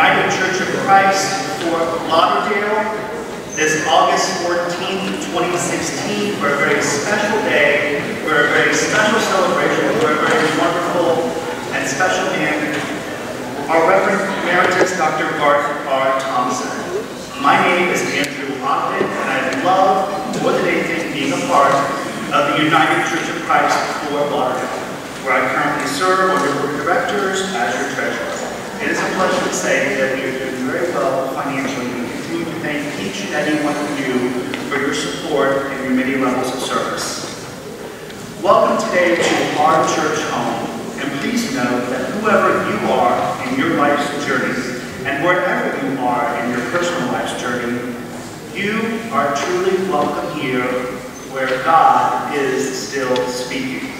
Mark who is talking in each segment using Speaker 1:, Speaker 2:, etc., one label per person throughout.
Speaker 1: United Church of Christ Fort Lauderdale this August 14th, 2016 for a very special day, for a very special celebration, for a very wonderful and special man, our Reverend Emeritus Dr. Garth R. Thompson. My name is Andrew Ogden, and I love more than anything being a part of the United Church of Christ Fort Lauderdale, where I currently serve on your board of directors as your treasurer. It is a pleasure to say that we are doing very well financially. We continue to thank each and every one of you for your support and your many levels of service. Welcome today to our church home, and please know that whoever you are in your life's journey, and wherever you are in your personal life's journey, you are truly welcome here where God is still speaking.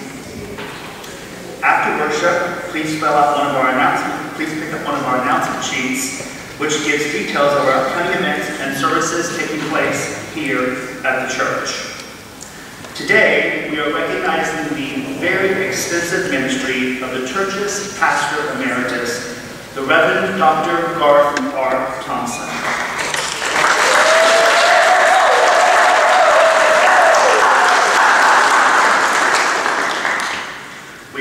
Speaker 1: After worship, please spell out one of our announcements please pick up one of our announcement sheets, which gives details of our upcoming events and services taking place here at the church. Today, we are recognizing the very extensive ministry of the church's pastor emeritus, the Reverend Dr. Garth R. Thompson.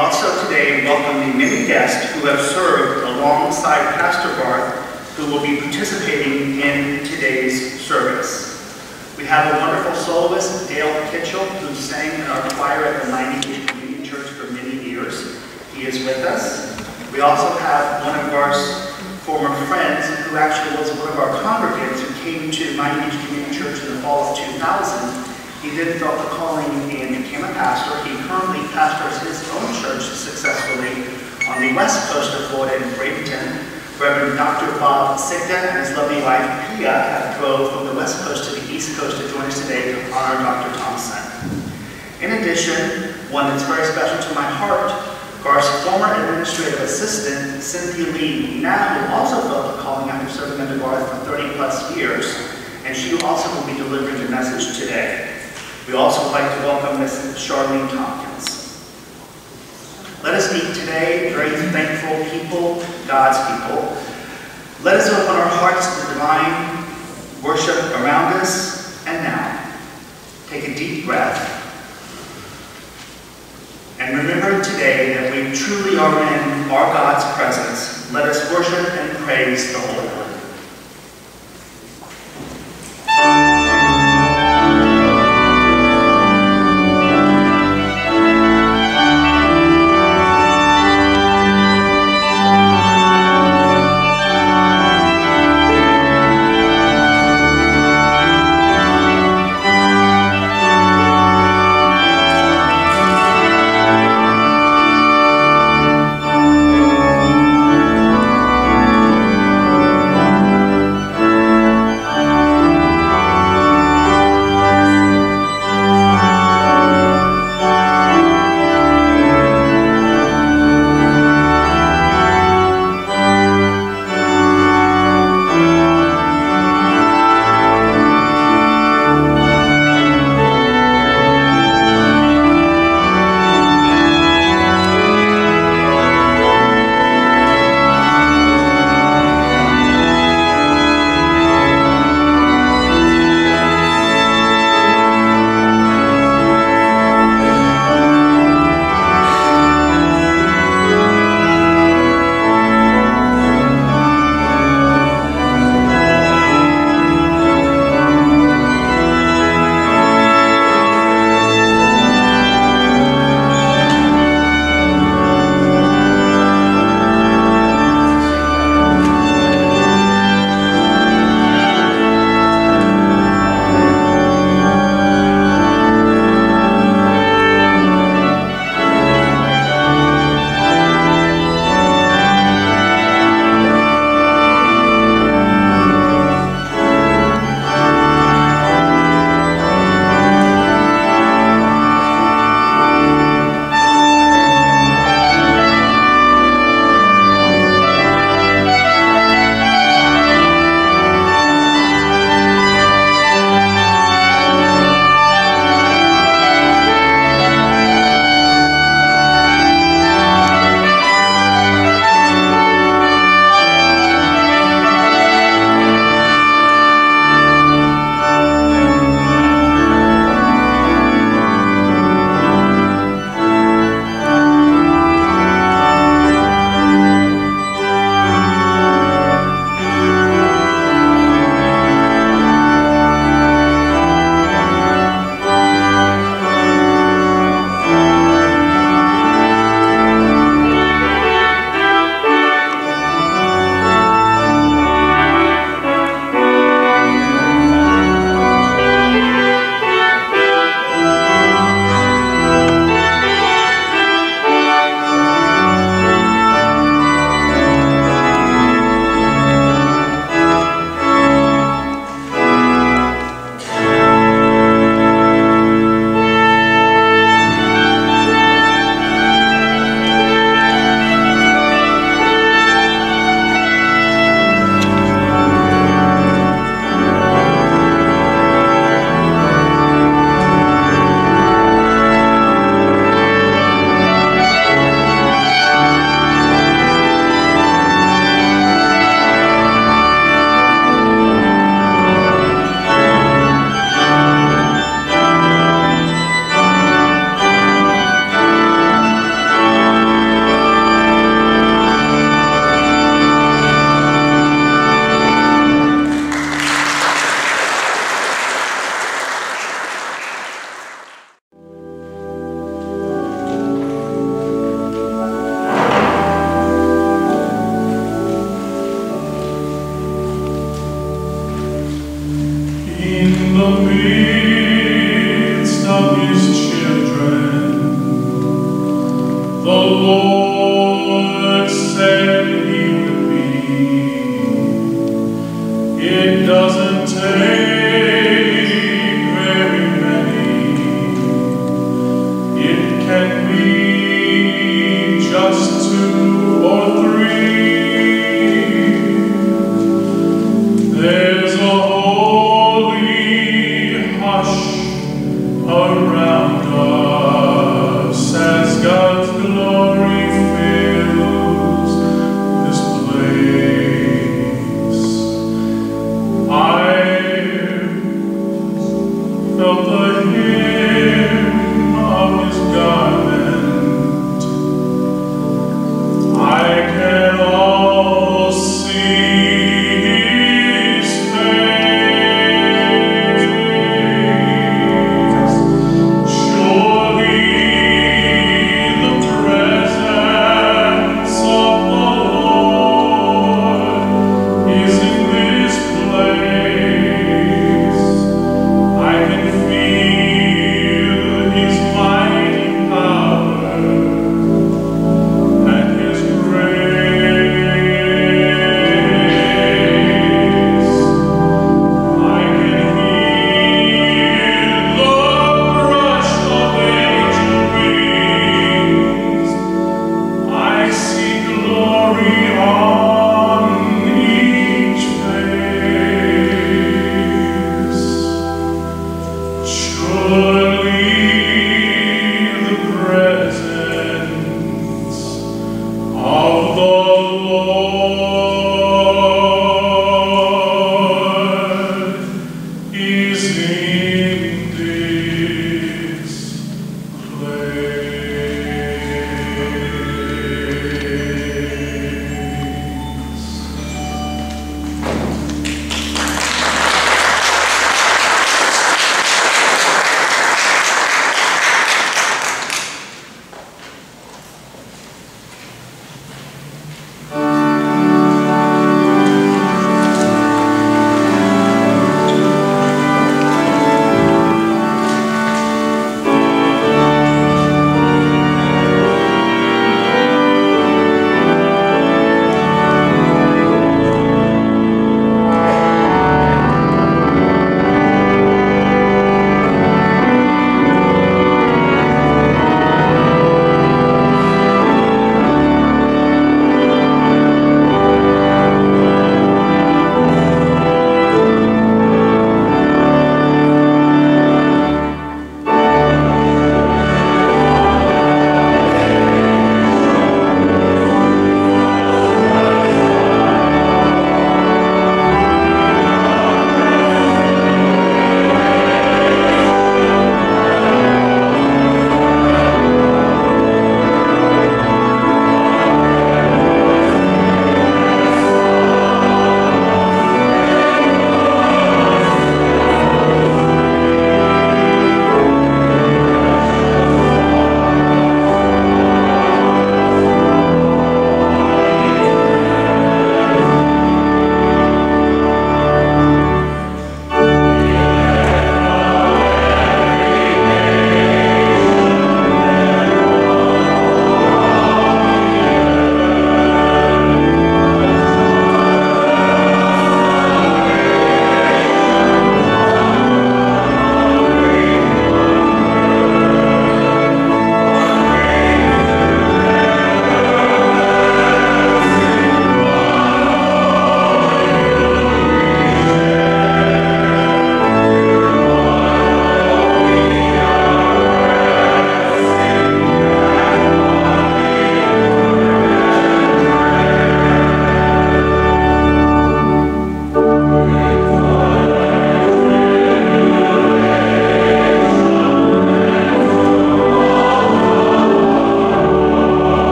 Speaker 1: Also today welcome the many guests who have served alongside Pastor Garth, who will be participating in today's service. We have a wonderful soloist, Dale Kitchell, who sang in our choir at the Miami Beach Community Church for many years. He is with us. We also have one of our former friends who actually was one of our congregants who came to Miami Community Church in the fall of 2000 he then felt the calling and became a pastor. He currently pastors his own church successfully on the west coast of Florida in Bradenton. Reverend Dr. Bob Sigda and his lovely wife Pia have drove from the west coast to the east coast to join us today to honor Dr. Thompson. In addition, one that's very special to my heart, Garth's former administrative assistant, Cynthia Lee, now also felt the calling after serving under Garth for 30 plus years, and she also will be delivering the message today. We also would like to welcome Ms. Charlene Tompkins. Let us meet today very thankful people, God's people. Let us open our hearts to the divine worship around us and now. Take a deep breath. And remember today that we truly are in our God's presence. Let us worship and praise the Holy One.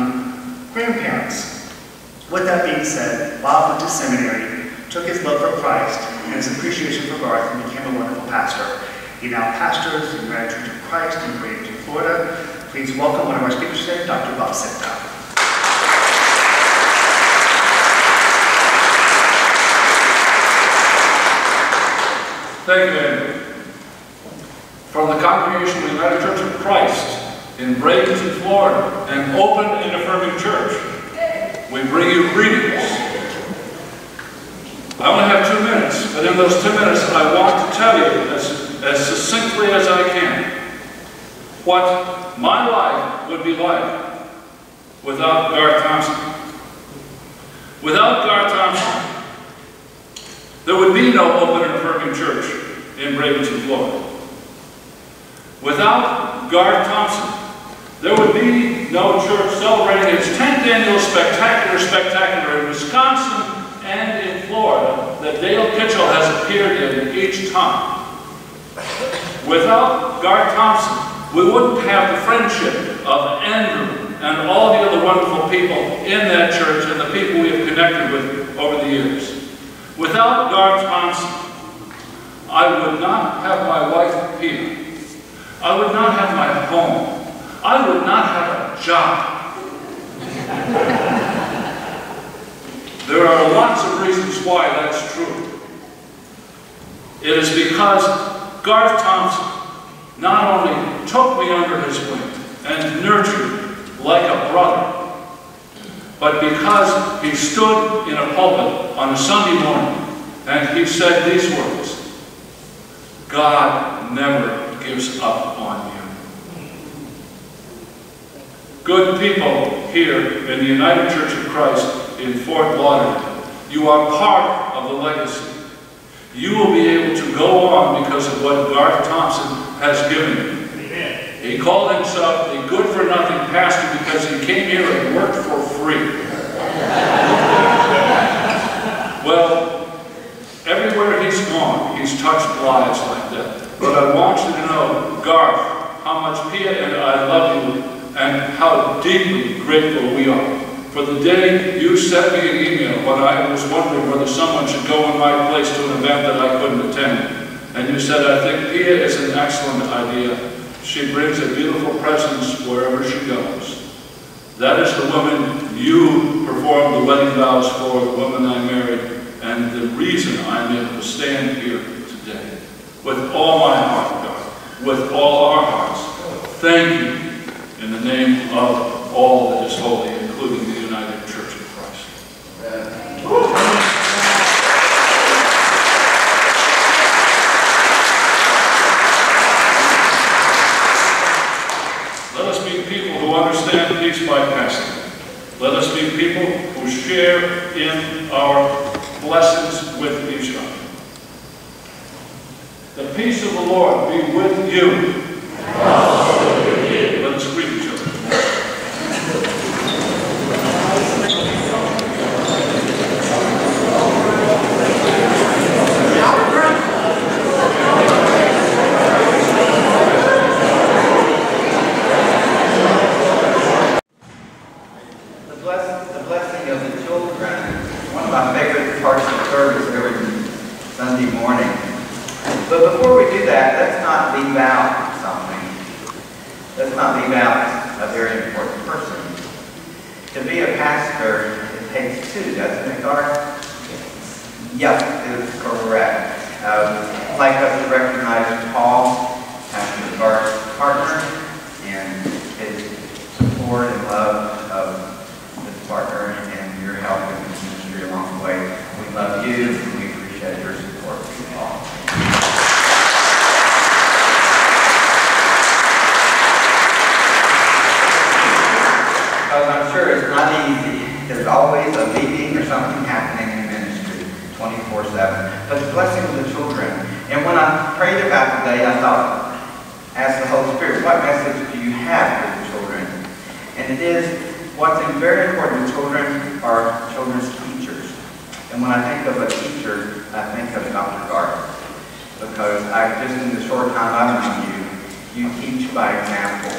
Speaker 1: Become grandparents. With that being said, Bob went to seminary, took his love for Christ and his appreciation for Garth and became a wonderful pastor. He now pastors in Grand Church of Christ in Bradenton, Florida. Please welcome one of our speakers today, Dr. Bob Sikta.
Speaker 2: Thank you, Andrew. From the congregation of the United Church of Christ in Bradenton, Florida, an open and affirming church, we bring you greetings. I only have two minutes, but in those two minutes, I want to tell you as, as succinctly as I can what my life would be like without Garth Thompson. Without Garth Thompson, there would be no open and affirming church in Bradenton, Florida. Without Garth Thompson, there would be no church celebrating its 10th annual Spectacular Spectacular in Wisconsin and in Florida that Dale Kitchell has appeared in each time. Without Garth Thompson, we wouldn't have the friendship of Andrew and all the other wonderful people in that church and the people we have connected with over the years. Without Garth Thompson, I would not have my wife, here. I would not have my home. I would not have a job. there are lots of reasons why that's true. It is because Garth Thompson not only took me under his wing and nurtured like a brother, but because he stood in a pulpit on a Sunday morning and he said these words, God never gives up on you. Good people here in the United Church of Christ in Fort Lauderdale. You are part of the legacy. You will be able to go on because of what Garth Thompson has given you. He called himself a good-for-nothing pastor because he came here and worked for free. well, everywhere he's gone, he's touched lives like that. But I want you to know, Garth, how much Pia and I love you and how deeply grateful we are. For the day you sent me an email when I was wondering whether someone should go in my place to an event that I couldn't attend. And you said, I think Pia is an excellent idea. She brings a beautiful presence wherever she goes. That is the woman you performed the wedding vows for, the woman I married, and the reason I'm able to stand here today. With all my heart, God, with all our hearts, thank you in the name of all that is holy, including the United Church of Christ. Let us be people who understand peace by passing. Let us be people who share in our blessings with each other. The peace of the Lord be with you. Let us greet each other.
Speaker 3: The blessing, the blessing of the children is one of my favorite parts of service every Sunday morning. But before we do that, let's not leave out something. Let's not leave out a very important person. To be a pastor, it takes two, doesn't it, Garth? Yep, it is correct. Um, I'd like us to recognize Paul, Pastor Garth's partner, and his support and love of his partner and your help in this ministry along the way. We love you, and we appreciate your support, Paul. Because I'm sure it's not easy. There's always a meeting or something happening in ministry 24-7. But the blessing of the children. And when I prayed thought, ask the Holy Spirit, what message do you have for the children? And it is, what's very important children are children's teachers. And when I think of a teacher, I think of Dr. Garth. Because I, just in the short time I've known you, you teach by example.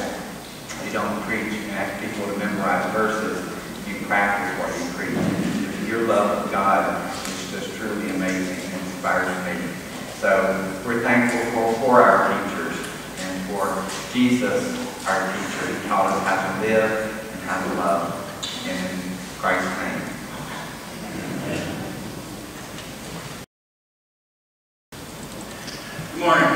Speaker 3: You don't preach and ask people to memorize verses. You practice what you preach. Your love of God is just truly amazing and inspires me. So we're thankful for, for our teachers and for Jesus, our teacher. He taught us how to live and how to love. In Christ's name.
Speaker 4: Good morning.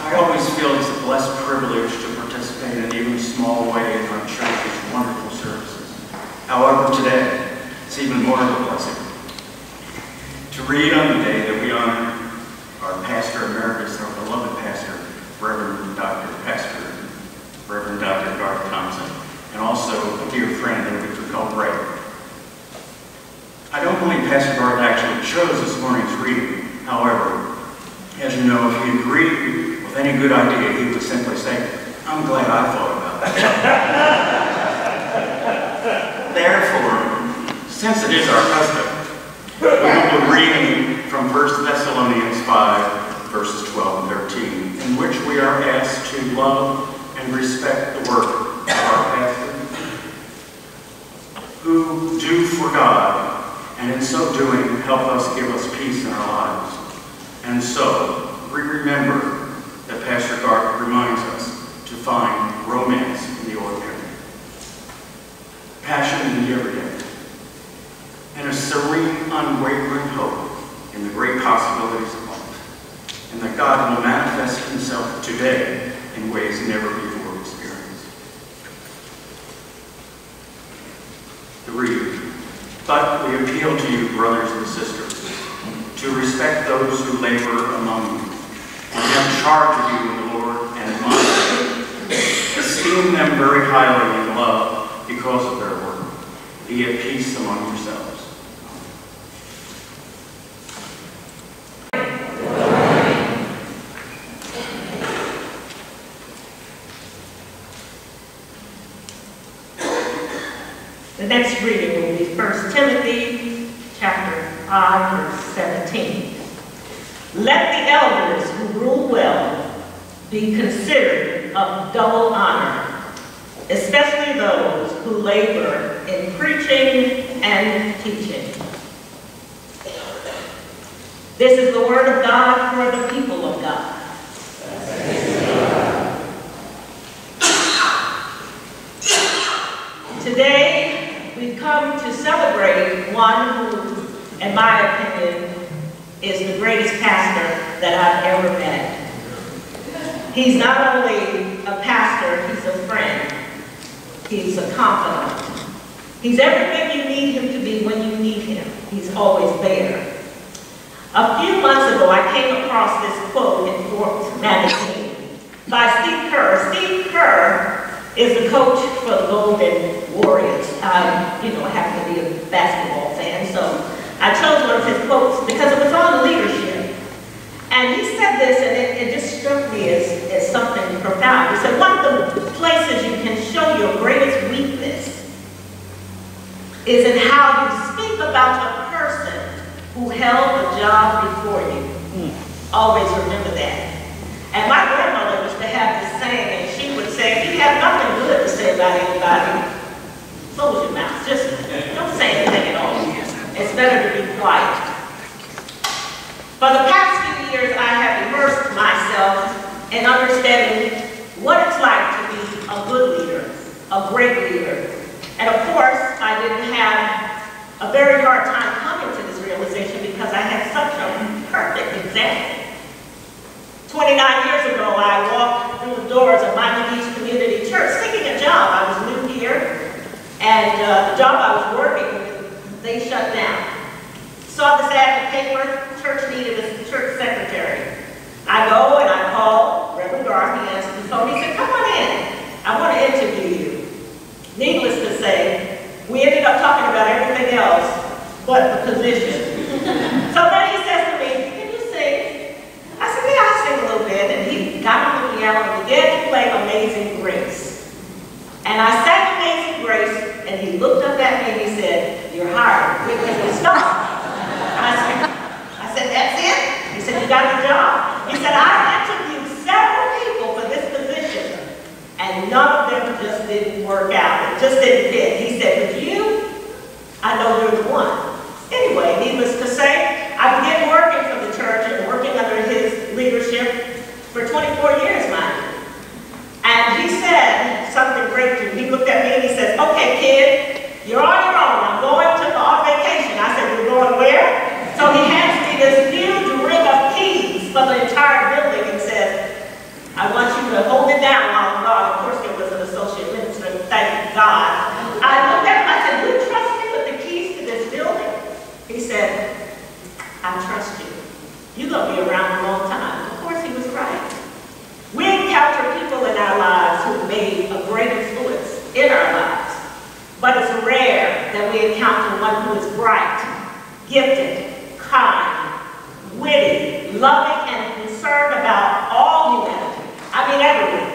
Speaker 4: I always feel it's a blessed privilege to participate in even small way in our church's wonderful services. However, today, it's even more of a blessing to read on the day that we honor our pastor emeritus, our beloved pastor, Reverend Dr. Pastor, Reverend Dr. Garth Thompson, and also a dear friend we took. I don't believe Pastor Garth actually chose this morning's reading. However, as you know, if he agreed with any good idea, he would simply say, I'm glad I thought about that. Therefore, since it is our custom, we will be reading from 1 Thessalonians 5, verses 12 and 13, in which we are asked to love and respect the work of our pastor, who do for God, and in so doing help us give us peace in our lives. And so, we remember that Pastor Garth reminds us to find romance in the ordinary, passion in the everyday, and a serene, unwavering hope in the great possibilities of life, and that God will manifest himself today in ways never before experienced. Three. But we appeal to you, brothers and sisters, to respect those who labor among you, and have charge of you in the Lord, and admonish you. Esteem esteem them very highly in love because of their work. Be at peace among yourselves.
Speaker 5: The next reading will be 1 Timothy chapter 5, verse 17. Let the elders who rule well be considered of double honor, especially those who labor in preaching and teaching. This is the word of God for the people of God. Today, we come to celebrate one who, in my opinion, is the greatest pastor that I've ever met. He's not only a pastor, he's a friend. He's a confidant. He's everything you need him to be when you need him. He's always there. A few months ago, I came across this quote in Forbes magazine by Steve Kerr. Steve Kerr is the coach for the Golden Warriors. I, you know, happen to be a basketball fan, so I chose one of his quotes because it was on leadership. And he said this, and it, it just struck me as, as something profound. He said, one of the places you can show your greatest weakness is in how you speak about a person who held the job before you. Hmm. Always remember that. And my grandmother used to have this saying, and she would say, if you have nothing good to say about anybody, close your mouth. Just don't say anything at all. It's better to be quiet. For the past few years, I have immersed myself in understanding what it's like to be a good leader, a great leader. And of course, I didn't have a very hard time coming to this realization because I had such a perfect example. 29 years ago, I walked through the doors of Miami Beach Community Church seeking a job. I was new here, and uh, the job I was working they shut down. Saw this ad in the church needed a church secretary. I go and I call Reverend Garth, he answered the phone, he said, come on in, I want to interview you. Needless to say, we ended up talking about everything else but the position. so then he says to me, can you sing? I said, yeah, I sing a little bit. And he got on the piano and began to play Amazing Grace. And I sang Amazing Grace, and he looked up at me and he said, you're hired. We can stop. I said, that's it? He said, you got the job. He said, I interviewed several people for this position, and none of them just didn't work out. It just didn't fit. He said, but you, I know you're the one. Anyway, needless to say, I began working for the church and working under his leadership for 24 years, mind you. And he said something great to me. He looked at me and he says, okay, kid, you're on your own. I'm going to on vacation. I said, you're going where? So he hands me this huge ring of keys for the entire building and says, I want you to hold it down while I'm gone. Of course, there was an associate minister, thank God. I looked at him, I said, you trust me with the keys to this building? He said, I trust you. You're going to be around a long time. Of course, he was right. We encounter people in our lives who made a great influence in our lives. But it's rare that we encounter one who is bright, gifted, kind, witty, loving, and concerned about all humanity. I mean everyone.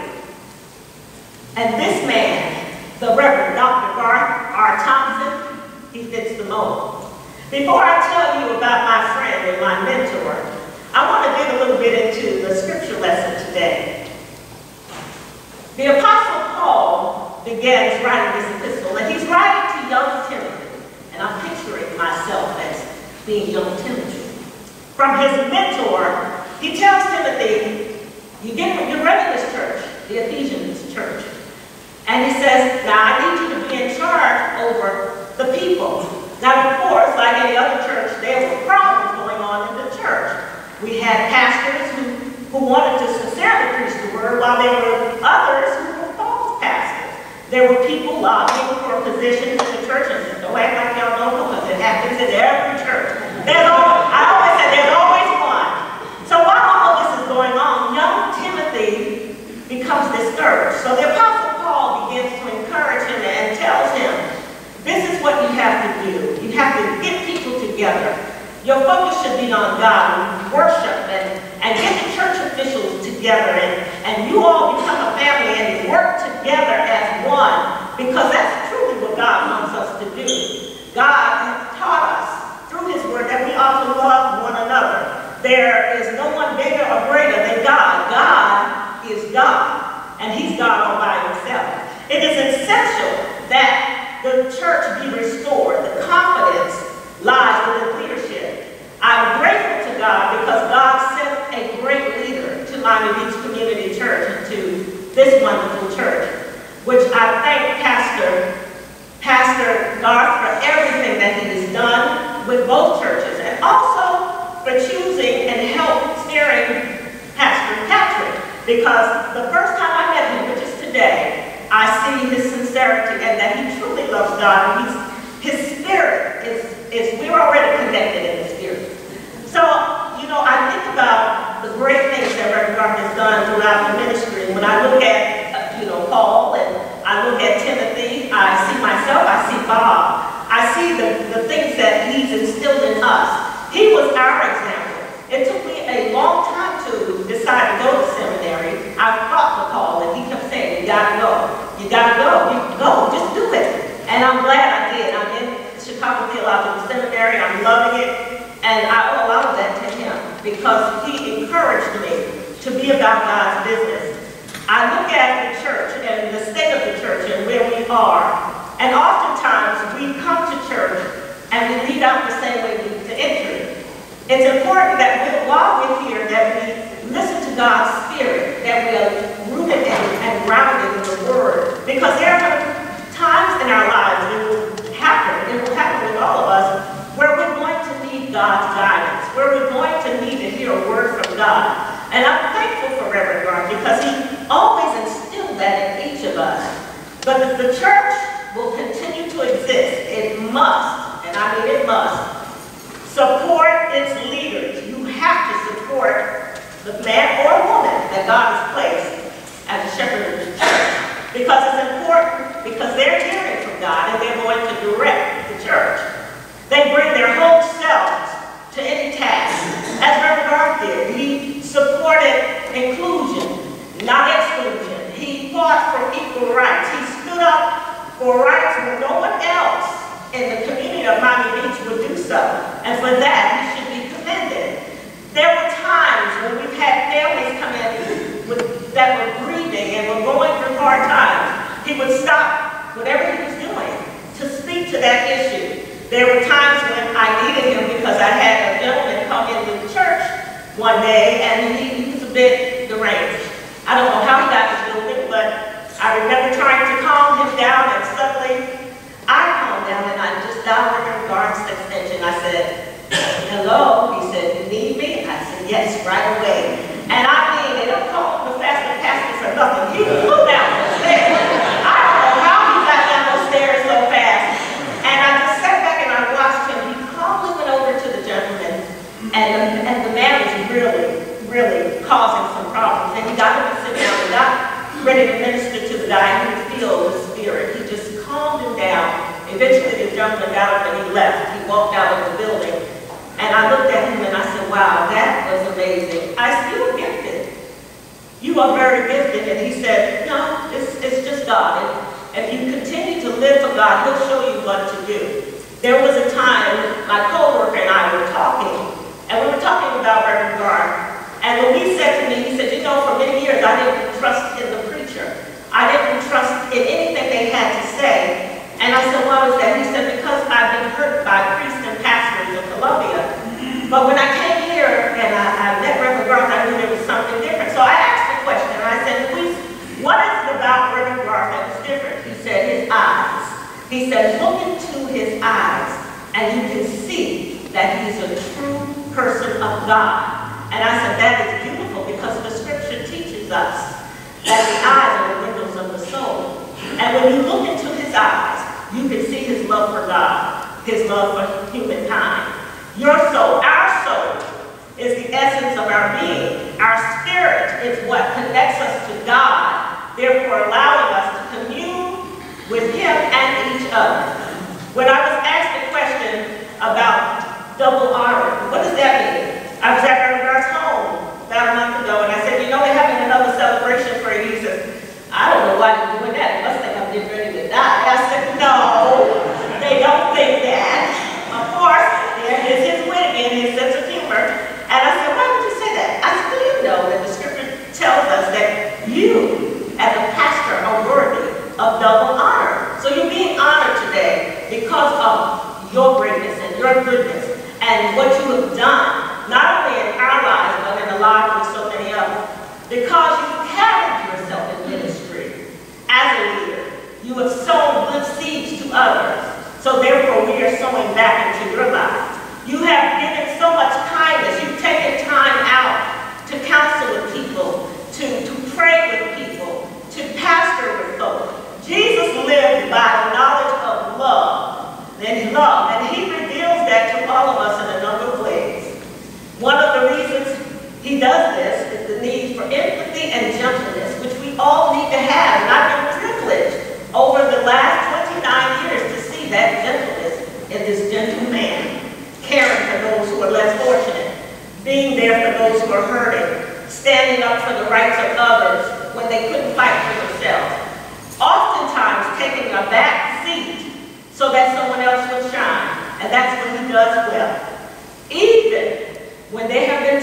Speaker 5: And this man, the Reverend Dr. Garth R. Thompson, he fits the mold. Before I tell you about my friend and my mentor, I want to dig a little bit into the scripture lesson today. The Apostle Paul begins writing this epistle, and he's writing to young Timothy, and I'm picturing myself as being young Timothy. From his mentor, he tells Timothy, you get, you're running this church, the Ephesians church, and he says, now I need you to be in charge over the people. Now, of course, like any other church, there were problems going on in the church. We had pastors who, who wanted to sincerely preach the word, while there were others who were false pastors. There were people lobbying for positions in the church, and don't act like y'all don't know, happens in every church. There's always, I always say there's always one. So while all this is going on, young Timothy becomes discouraged. So the Apostle Paul begins to encourage him and tells him, this is what you have to do. You have to get people together. Your focus should be on God worship and, and get the church officials together and, and you all become a family and work together as one because that's truly what God wants us to do. God ought to love one another. There is no one bigger or greater than God. God is God, and he's God all by himself. It is essential that the church be restored. The confidence lies with the leadership. I'm grateful to God because God sent a great leader to Miami Beach Community Church and to this wonderful church, which I thank Pastor Pastor Garth for everything that he has done with both churches and also for choosing and help steering Pastor Patrick because the first time I met him, which is today, I see his sincerity and that he truly loves God and his spirit is, is, we're already connected in the spirit. So, you know, I think about the great things that Reverend Garth has done throughout the ministry. When I look at, you know, Paul and I look at Timothy, I see myself, I see Bob. I see the, the things that he's instilled in us. He was our example. It took me a long time to decide to go to seminary. I fought the call, and he kept saying, you gotta go. You gotta go. You go. Just do it. And I'm glad I did. I'm in Chicago Theological Seminary. I'm loving it. And I owe a lot of that to him because he encouraged me to be about God's business. I look at the church and the state of the church and where we are, and oftentimes we come to church and we leave out the same way we to enter. It's important that we, while we're here, that we listen to God's Spirit, that we are rooted in and grounded in the Word, because there are times in our lives it will happen, it will happen with all of us, where we're going to need God's guidance, where we're going to need to hear a word from God. And I'm thankful for Reverend Garth because he always instilled that in each of us. But the, church will continue to exist. It must, and I mean it must, support its leaders. You have to support the man or woman that God has placed as a shepherd of the church. Because it's important, because they're hearing from God and they're going to direct the church. They bring their whole selves to any task. As Reverend Garth did, he supported inclusion, not exclusion. He fought for equal rights. He stood up for rights when no one else in the community of Miami Beach would do so. And for that, he should be commended. There were times when we've had families come in with, that were grieving and were going through hard times. He would stop whatever he was doing to speak to that issue. There were times when I needed him because I had a gentleman come into the church one day and he, he was a bit deranged. I don't know how he got this building, but I remember trying to calm him down and suddenly I calmed down and I just dialed Reverend Garth's extension. I said, hello? He said, you need me? I said, yes, right away. And I mean, they don't call the pastor pastor for nothing. He flew down the stairs. I don't know how he got down those stairs so fast. And I just sat back and I watched him. He calmly went over to the gentleman and and the man was really, really causing some problems. And he got him to sit down and got ready to minister to the guy who feel the spirit. He just calmed him down. Eventually the gentleman got up and he left. He walked out of the building. And I looked at him and I said, wow, that was amazing. I you're gifted. You are very gifted. And he said, no, it's, it's just God. And if you continue to live for God, he'll show you what to do. There was a time my coworker and I were talking, and we were talking about Reverend Garth. And Louise said to me, he said, you know, for many years I didn't trust in the. I didn't trust in anything they had to say. And I said, why was that? He said, because I've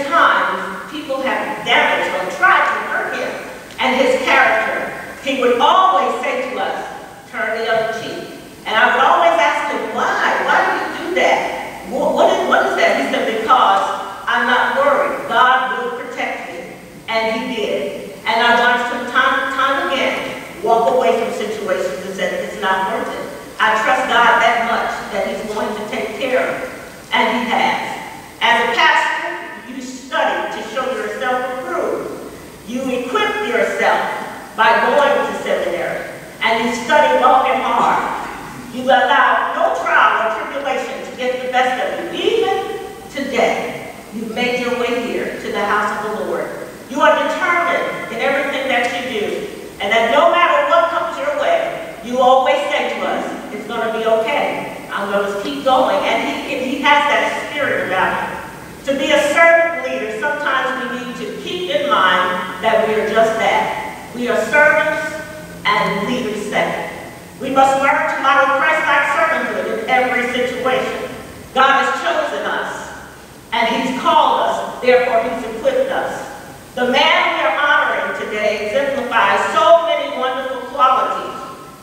Speaker 5: times people have damaged or tried to hurt him and his character, he would always say to us, turn the other cheek. And I would always ask him, why? Why do you do that? What, what, is, what is that? He said, because I'm not worried. God will protect me. And he did. And I watched him time and time again walk away from situations and said, it's not worth it. I trust God that much that he's going to take care of it. And he has. As a pastor, you study to show yourself approved. You equip yourself by going to seminary. And you study long and hard. You allow no trial or tribulation to get the best of you. Even today, you've made your way here to the house of the Lord. You are determined in everything that you do. And that no matter what comes your way, you always say to us, it's going to be okay. I'm keep going. And he, he has that spirit about him. To be a servant leader, sometimes we need to keep in mind that we are just that. We are servants and leaders second. We must learn to model Christ-like servanthood in every situation. God has chosen us, and he's called us, therefore he's equipped us. The man we are honoring today exemplifies so many wonderful qualities.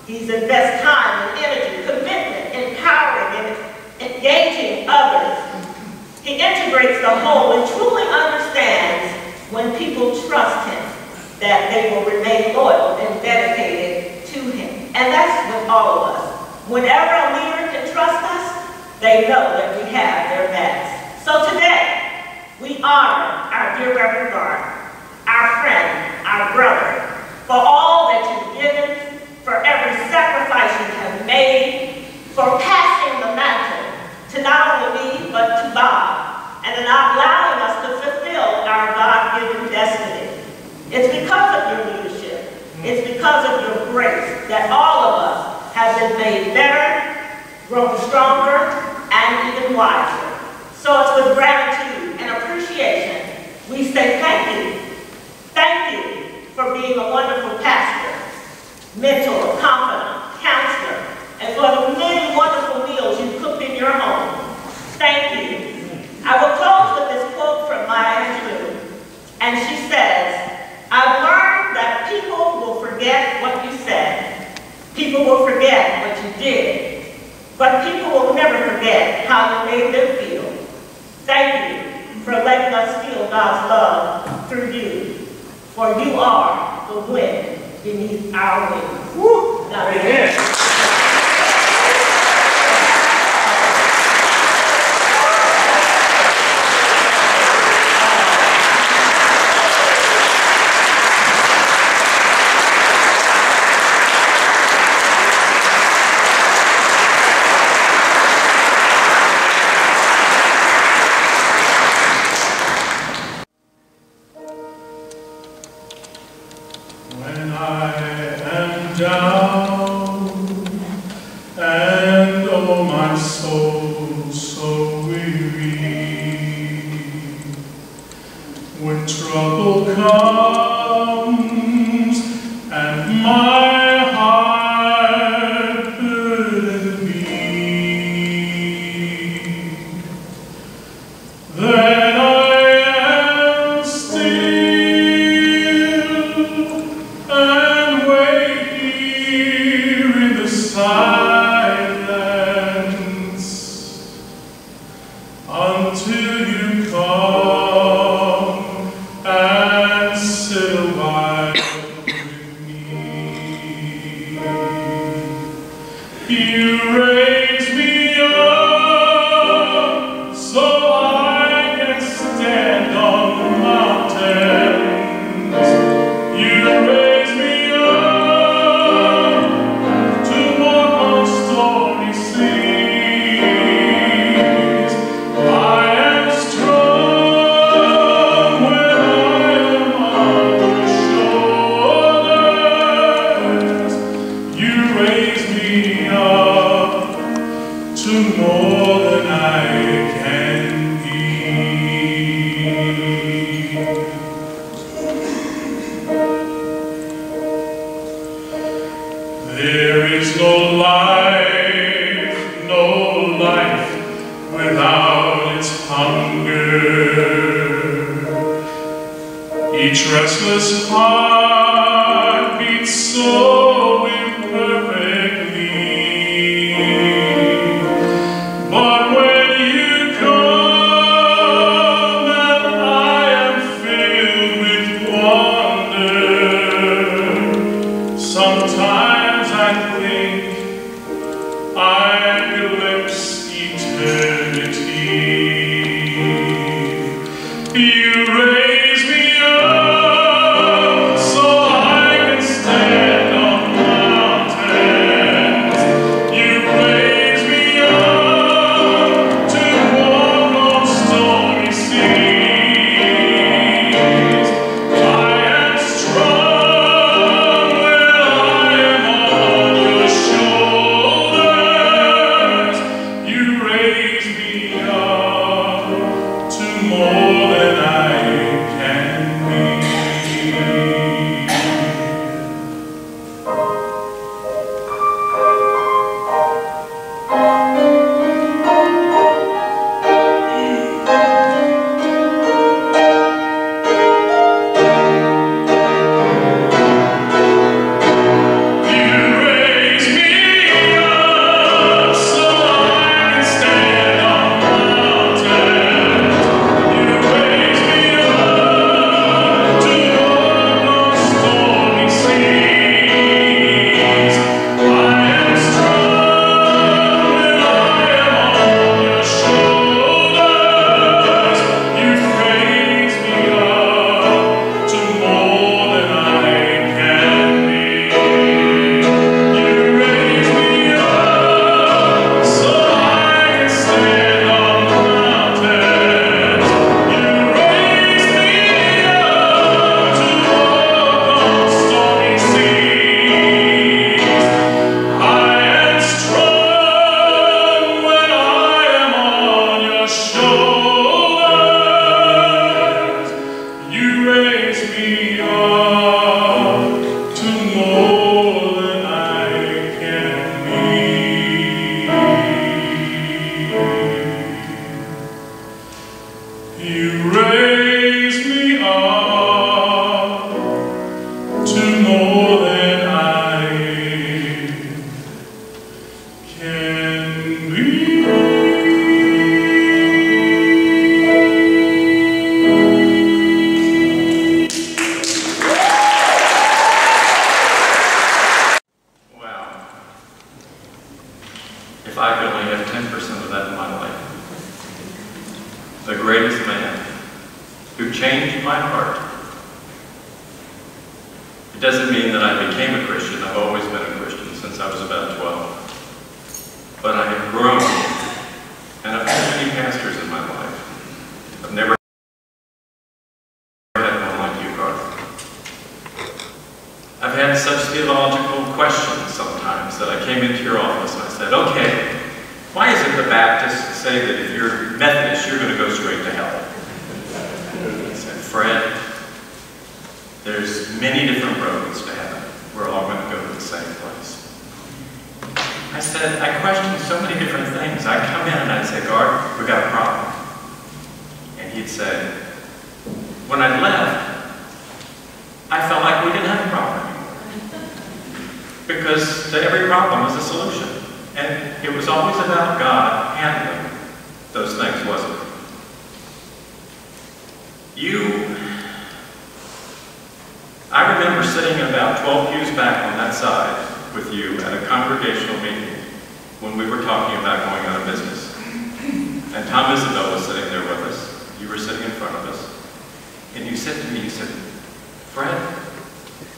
Speaker 5: He's invests time and energy, commitment, empowering, and engaging others. He integrates the whole and truly understands when people trust him that they will remain loyal and dedicated to him. And that's with all of us. Whenever a leader can trust us, they know that we have their backs. So today, we honor our dear Reverend Garth, our friend, our brother, for all that you've given, for every sacrifice you have made, for passing the mantle to not only me, but to God, and in allowing us to fulfill our God-given destiny. It's because of your leadership, it's because of your grace that all of us have been made better, grown stronger, and even wiser. So it's with gratitude and appreciation we say thank you Thank you for being a wonderful pastor, mentor, confidant, counselor, and for the many wonderful meals you cooked in your home. Thank you. I will close with this quote from Maya Angelou, and she says, I've learned that people will forget what you said. People will forget what you did. But people will never forget how you made them feel. Thank you for letting us feel God's love through you for you are the wind beneath our wings. Woo!
Speaker 2: Amen.
Speaker 6: To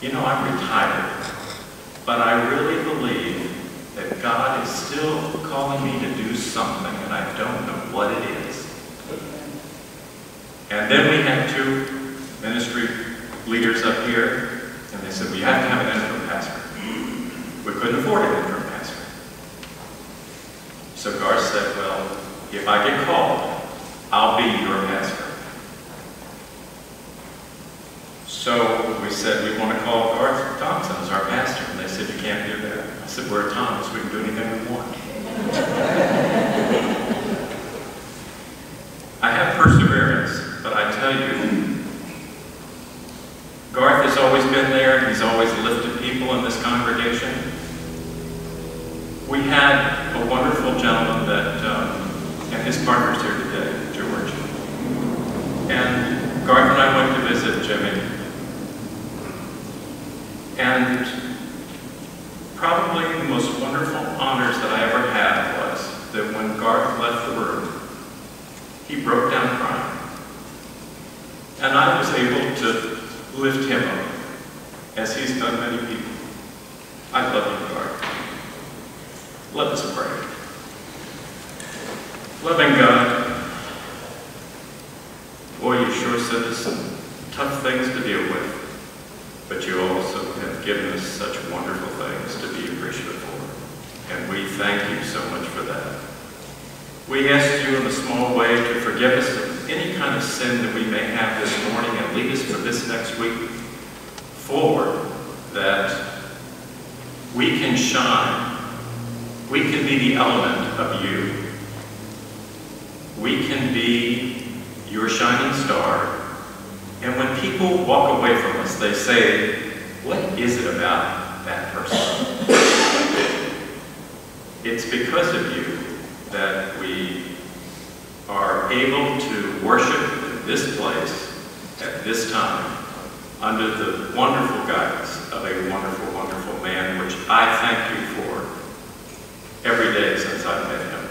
Speaker 6: you
Speaker 7: know, I'm retired, but I really believe that God is still calling me to do something, and I don't know what it is. And then we had two ministry leaders up here, and they said, we have to have an interim pastor. We couldn't afford an interim pastor. So Garth said, well, if I get called, I'll be your pastor. So we said, we want to call Garth Thompson as our pastor. And they said, you can't do that. I said, we're Thomas, we can do anything we want. I have perseverance, but I tell you, Garth has always been there. He's always lifted people in this congregation. We had a wonderful gentleman that, um, and his partner's here today, George. And Garth and I went to visit Jimmy. And probably the most wonderful honors that I ever had was that when Garth left the room, he broke down crying. And I was able to lift him up, as he's done many people. I love you, Garth. Let us pray. Loving God, boy, you sure sent us some tough things to deal with. But you also have given us such wonderful things to be appreciative for. And we thank you so much for that. We ask you in a small way to forgive us of any kind of sin that we may have this morning and lead us for this next week forward that we can shine. We can be the element of you. We can be your shining star and when people walk away from us, they say, what is it about that person? It's because of you that we are able to worship in this place at this time under the wonderful guidance of a wonderful, wonderful man, which I thank you for every day since I've met him.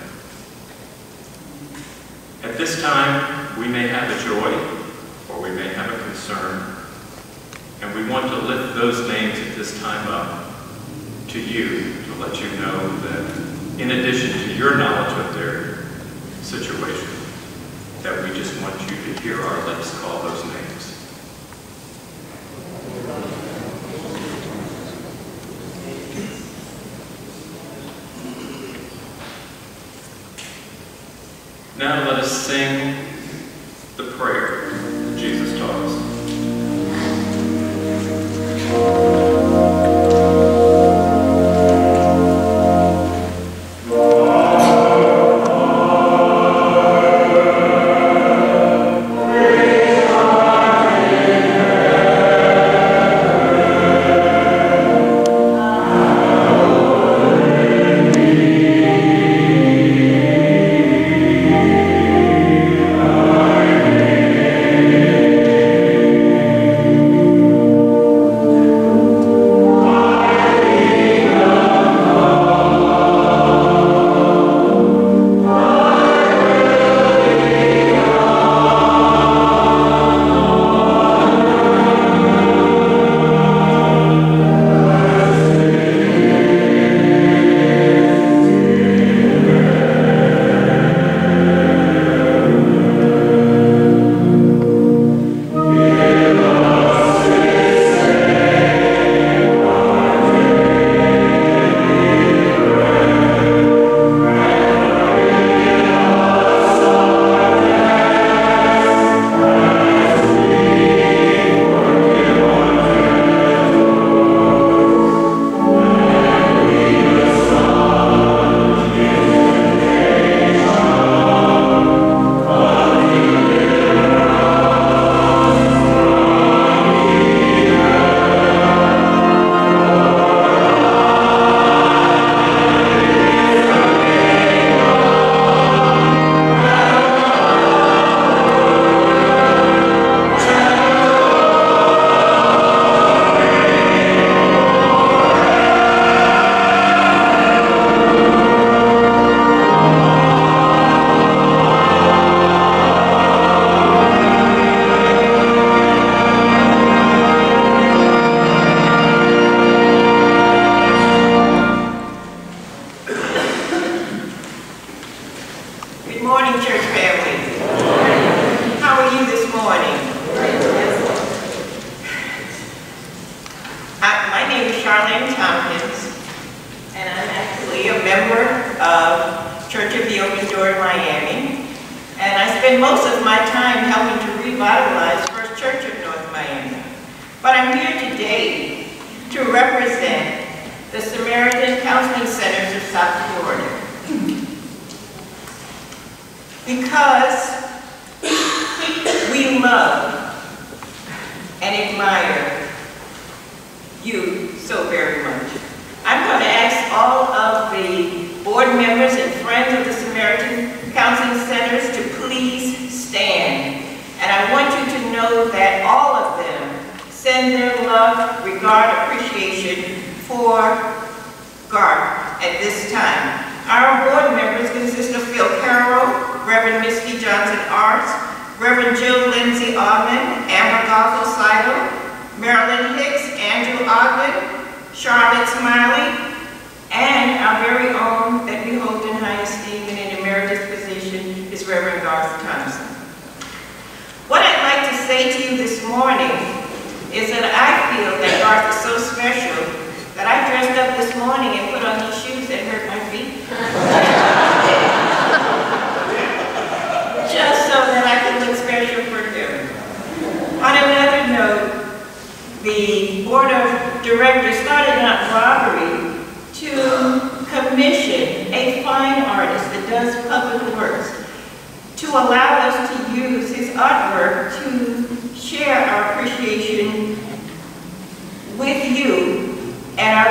Speaker 7: At this time, we may have a joy or we may have a concern. And we want to lift those names at this time up to you to let you know that in addition to your knowledge of their situation, that we just want you to hear our lips call those names. Now let us sing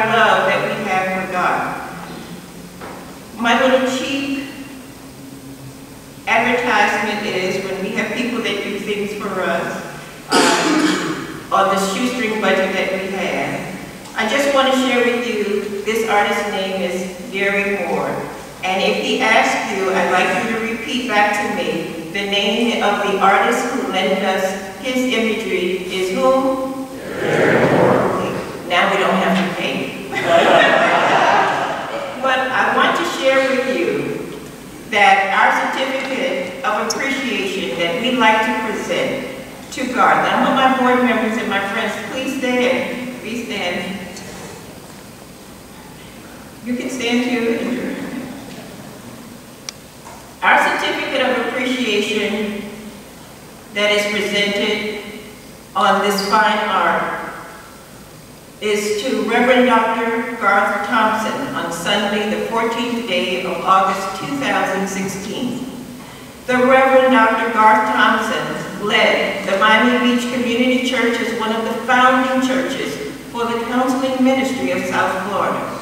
Speaker 8: our love that we have for God. My little cheap advertisement is when we have people that do things for us um, on the shoestring budget that we have. I just want to share with you, this artist's name is Gary Moore. And if he asks you, I'd like you to repeat back to me, the name of the artist who lent us his imagery is who? Gary Moore. Now we don't have. But I want to share with you that our certificate of appreciation that we'd like to present to Garth. I want my board members and my friends, please stand. Please stand. You can stand too. Our certificate of appreciation that is presented on this fine art is to Reverend Dr. Garth Thompson on Sunday, the 14th day of August 2016. The Reverend Dr. Garth Thompson led the Miami Beach Community Church as one of the founding churches for the counseling ministry of South Florida.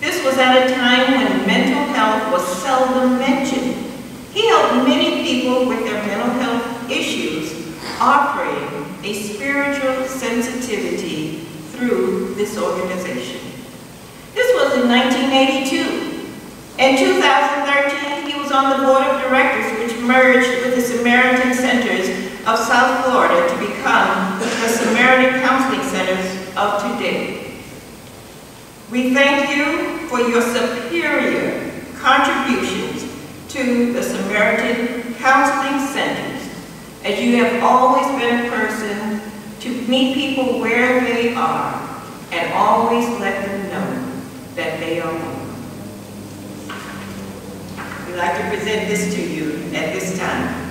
Speaker 8: This was at a time when mental health was seldom mentioned. He helped many people with their mental health issues, offering a spiritual sensitivity through this organization. This was in 1982. In 2013, he was on the board of directors which merged with the Samaritan Centers of South Florida to become the Samaritan Counseling Centers of today. We thank you for your superior contributions to the Samaritan Counseling Centers, as you have always been a person to meet people where they are and always let them know that they are welcome. We'd like to present this to you at this time.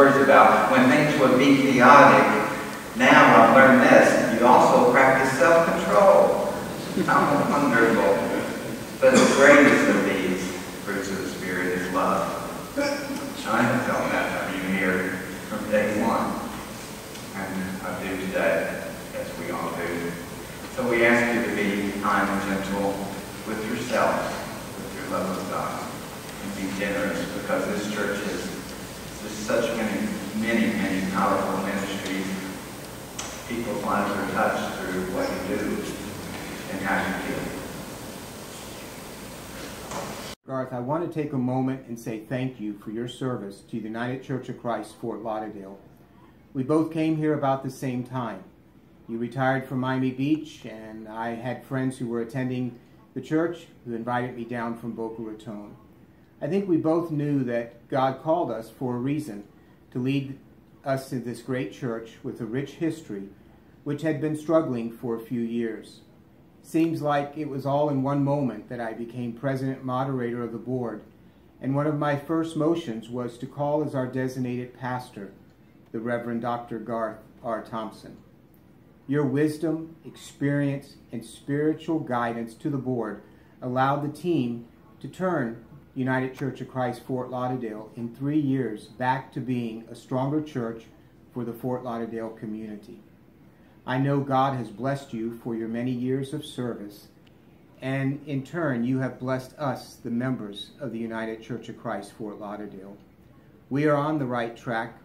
Speaker 3: About when things would be chaotic, now I've learned this, you also practice self-control. How wonderful. But the greatest of these fruits of the Spirit is love. I have known that from you here from day one. And I do today, as we all do. So we ask you to be kind and gentle with yourself, with your love of God, and be generous because this church just such many, many, many powerful ministries. People's lives are touched through what you do and how you give.
Speaker 9: Garth, I want to take a moment and say thank you for your service to the United Church of Christ, Fort Lauderdale. We both came here about the same time. You retired from Miami Beach, and I had friends who were attending the church who invited me down from Boca Raton. I think we both knew that God called us for a reason to lead us to this great church with a rich history, which had been struggling for a few years. Seems like it was all in one moment that I became president moderator of the board, and one of my first motions was to call as our designated pastor the Reverend Dr. Garth R. Thompson. Your wisdom, experience, and spiritual guidance to the board allowed the team to turn United Church of Christ Fort Lauderdale in three years back to being a stronger church for the Fort Lauderdale community. I know God has blessed you for your many years of service, and in turn, you have blessed us, the members of the United Church of Christ Fort Lauderdale. We are on the right track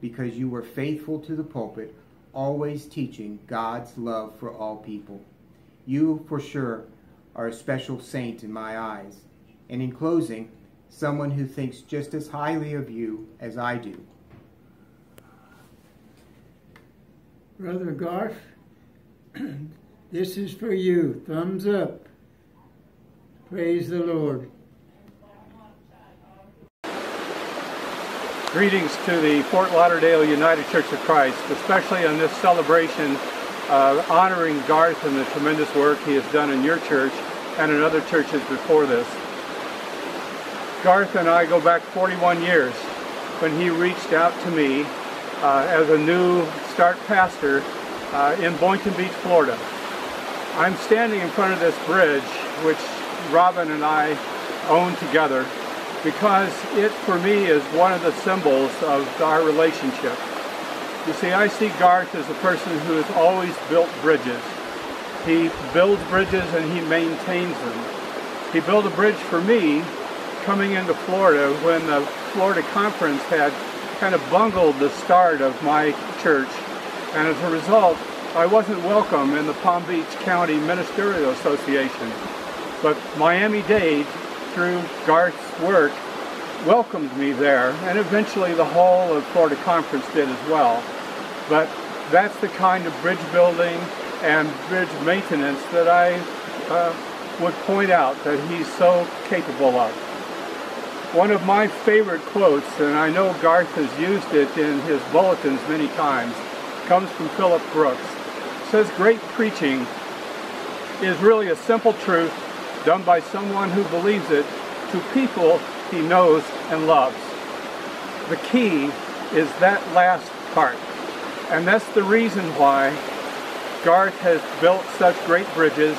Speaker 9: because you were faithful to the pulpit, always teaching God's love for all people. You, for sure, are a special saint in my eyes. And in closing, someone who thinks just as highly of you as I do.
Speaker 10: Brother Garth, this is for you. Thumbs up. Praise the Lord.
Speaker 6: Greetings to the Fort Lauderdale United Church of Christ, especially on this celebration uh, honoring Garth and the tremendous work he has done in your church and in other churches before this. Garth and I go back 41 years when he reached out to me uh, as a new start pastor uh, in Boynton Beach, Florida. I'm standing in front of this bridge, which Robin and I own together, because it, for me, is one of the symbols of our relationship. You see, I see Garth as a person who has always built bridges. He builds bridges and he maintains them. He built a bridge for me coming into Florida when the Florida Conference had kind of bungled the start of my church. And as a result, I wasn't welcome in the Palm Beach County Ministerial Association. But Miami-Dade, through Garth's work, welcomed me there, and eventually the whole of Florida Conference did as well. But that's the kind of bridge building and bridge maintenance that I uh, would point out that he's so capable of. One of my favorite quotes, and I know Garth has used it in his bulletins many times, comes from Phillips Brooks. It says, great preaching is really a simple truth done by someone who believes it to people he knows and loves. The key is that last part. And that's the reason why Garth has built such great bridges.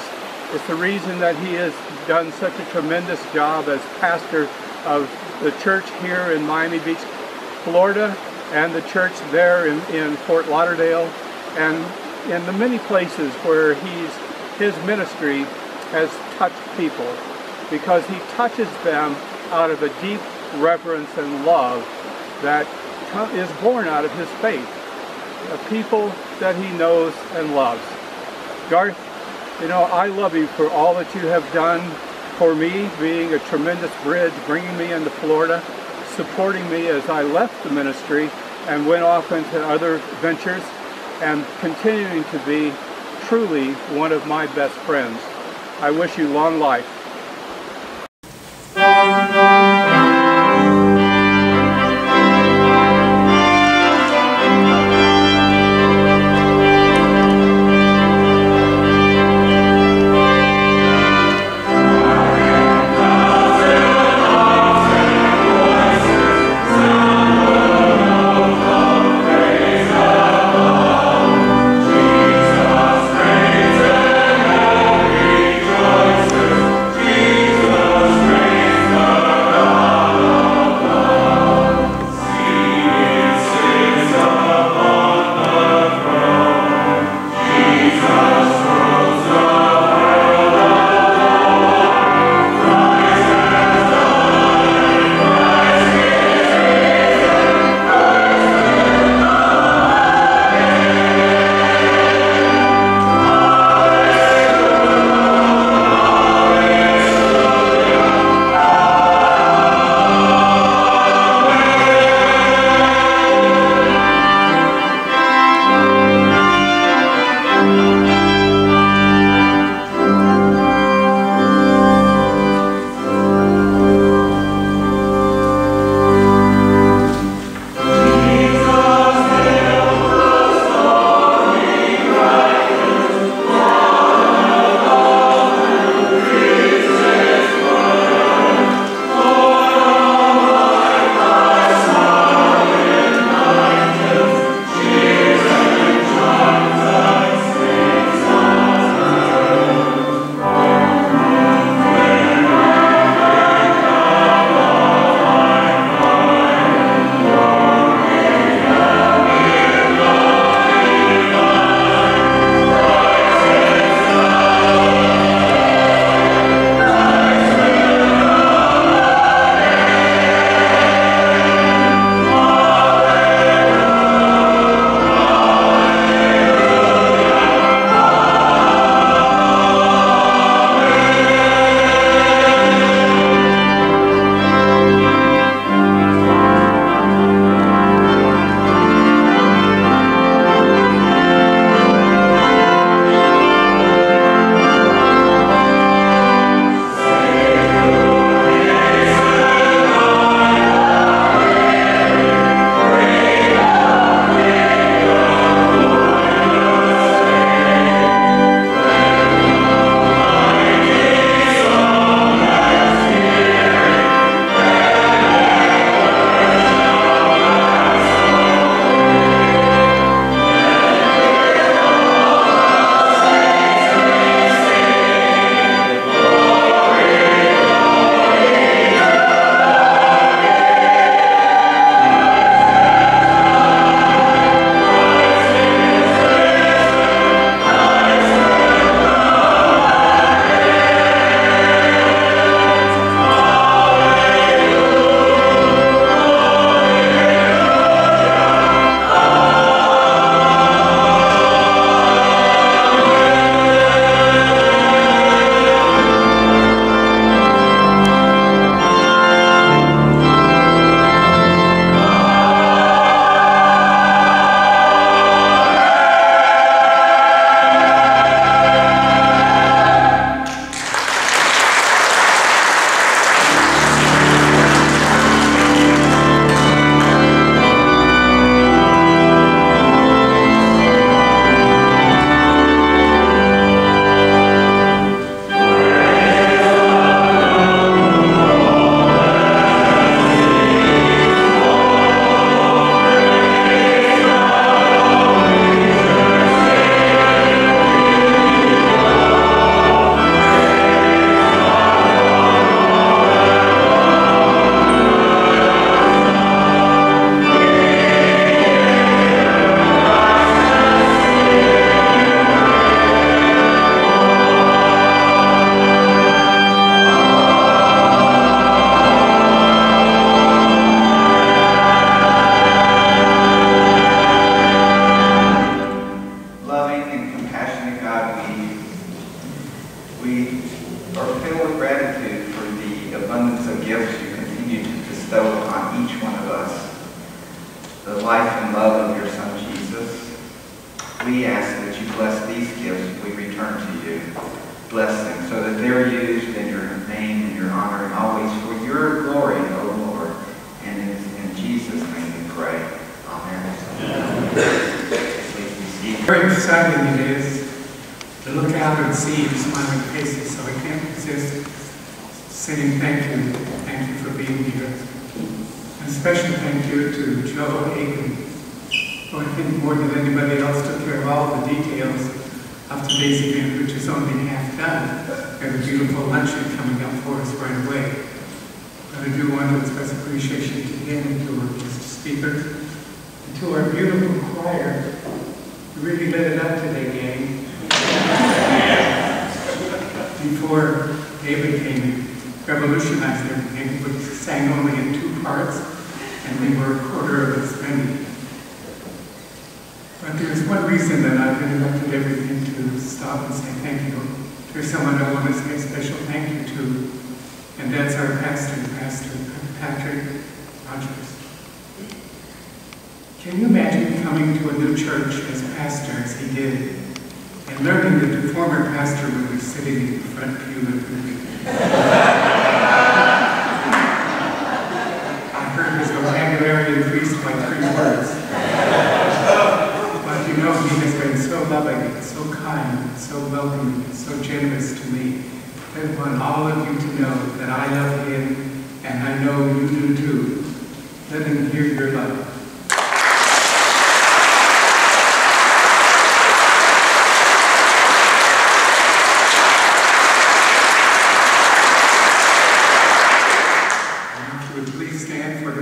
Speaker 6: It's the reason that he has done such a tremendous job as pastor of the church here in Miami Beach, Florida, and the church there in, in Fort Lauderdale, and in the many places where he's his ministry has touched people because he touches them out of a deep reverence and love that is born out of his faith, a people that he knows and loves. Garth, you know, I love you for all that you have done for me, being a tremendous bridge, bringing me into Florida, supporting me as I left the ministry and went off into other ventures, and continuing to be truly one of my best friends. I wish you long life.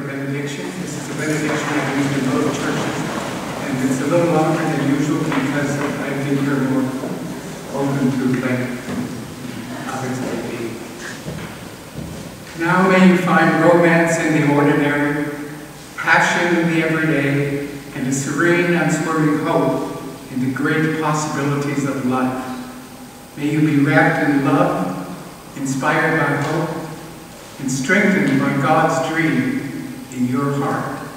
Speaker 11: the benediction. This is a benediction I use in both churches. And it's a little longer than usual because I think you're more open to thank others to be. Now may you find romance in the ordinary, passion in the everyday, and a serene, unswerving hope in the great possibilities of life. May you be wrapped in love, inspired by hope, and strengthened by God's dream in your heart.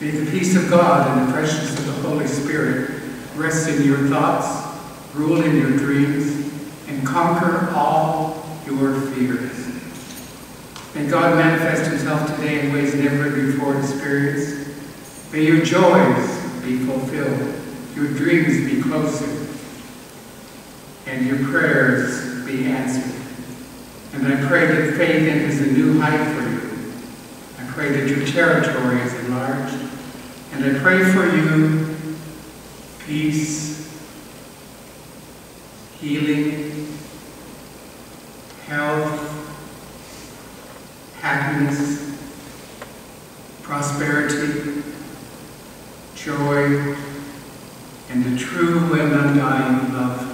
Speaker 11: May the peace of God and the presence of the Holy Spirit rest in your thoughts, rule in your dreams, and conquer all your fears. May God manifest himself today in ways never before experienced. May your joys be fulfilled, your dreams be closer, and your prayers be answered. And I pray that faith enters a new height pray that your territory is enlarged. And I pray for you peace, healing, health, happiness, prosperity, joy, and the true and undying love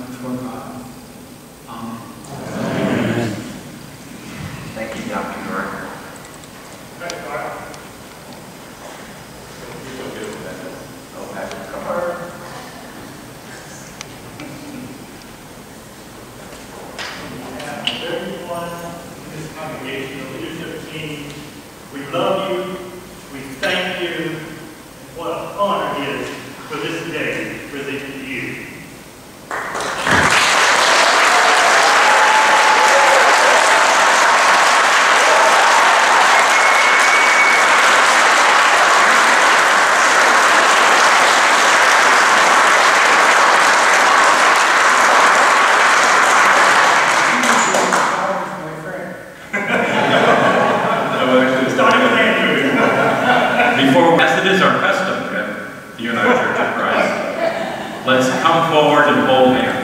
Speaker 7: Let's come forward and hold hands.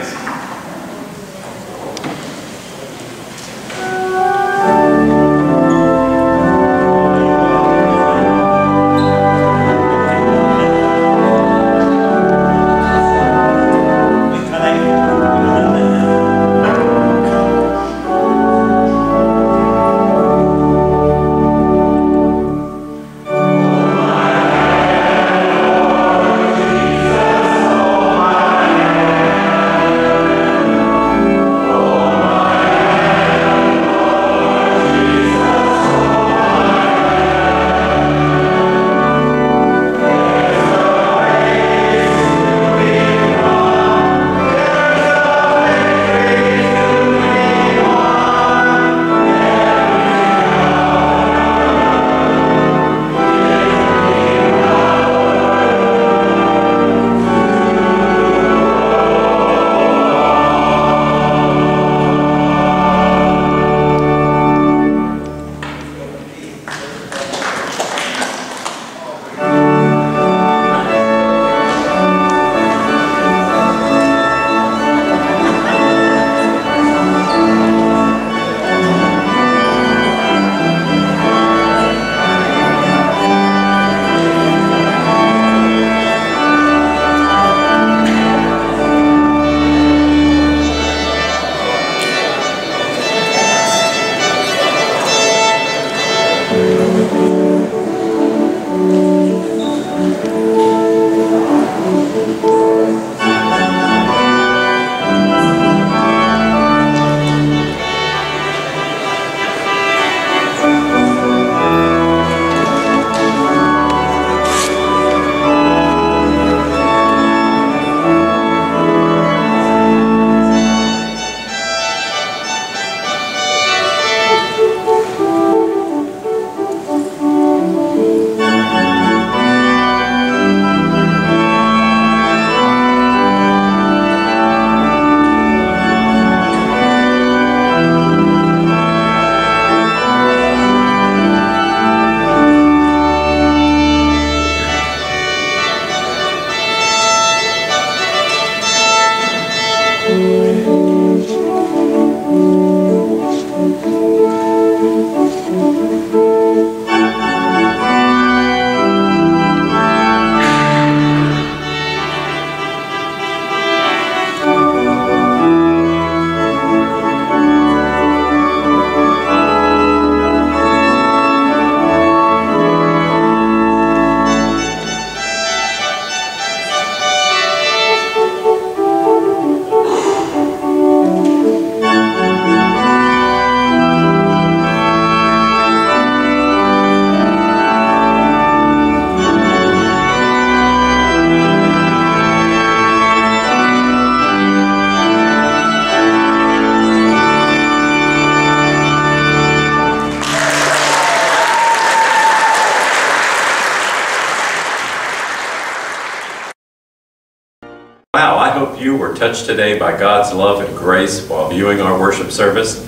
Speaker 7: Touched today by God's love and grace while viewing our worship service,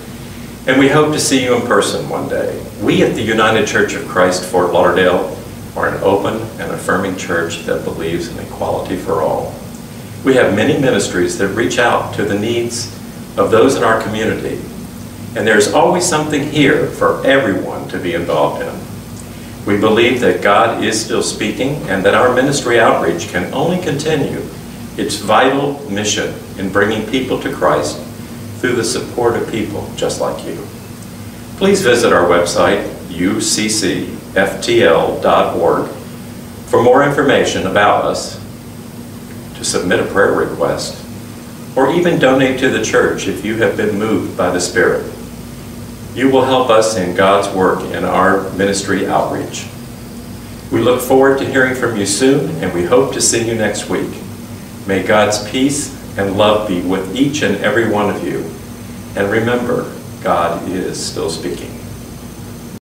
Speaker 7: and we hope to see you in person one day. We at the United Church of Christ, Fort Lauderdale, are an open and affirming church that believes in equality for all. We have many ministries that reach out to the needs of those in our community, and there's always something here for everyone to be involved in. We believe that God is still speaking and that our ministry outreach can only continue its vital mission in bringing people to Christ through the support of people just like you. Please visit our website, uccftl.org, for more information about us, to submit a prayer request, or even donate to the church if you have been moved by the Spirit. You will help us in God's work in our ministry outreach. We look forward to hearing from you soon, and we hope to see you next week. May God's peace and love be with each and every one of you. And remember, God is still speaking.